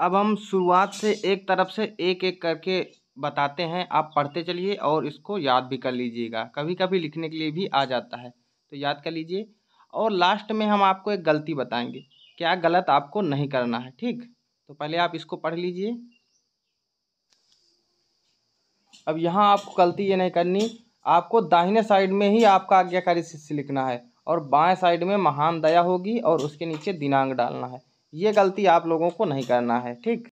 अब हम शुरुआत से एक तरफ़ से एक एक करके बताते हैं। आप पढ़ते चलिए और इसको याद भी कर लीजिएगा। कभी कभी लिखने के लिए भी आ जाता है। तो याद कर लीजिए। और लास्ट में हम आपको एक गलती बताएँगे। क्या गलत आपको नहीं करना है, ठीक? तो पहले आप इसको पढ़ लीजिए। अब यहाँ आपको गलती ये नहीं करनी। आपको दाहिने साइड में ही आपका आज्ञाकारी शिष्य लिखना है और बाएँ साइड में महान दया होगी और उसके नीचे दिनांक डालना है। ये गलती आप लोगों को नहीं करना है ठीक?